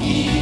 You.